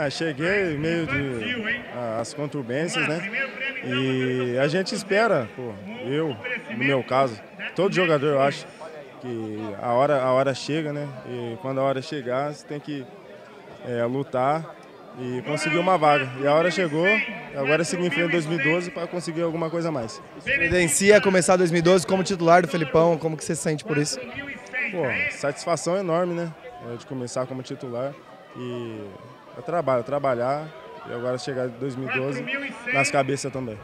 Ah, cheguei meio de ah, as conturbências, né? E a gente espera, pô, eu, no meu caso, todo jogador eu acho que a hora, a hora chega, né? E quando a hora chegar, você tem que é, lutar e conseguir uma vaga. E a hora chegou, agora é frente 2012 para conseguir alguma coisa a mais. Credencia começar 2012 como titular do Felipão, como que você se sente por isso? Pô, satisfação enorme, né? É, de começar como titular e trabalho, trabalhar e agora chegar em 2012 nas cabeças também.